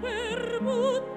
per